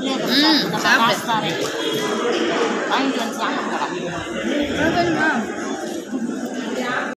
iya sampai. hmm, sama, sama.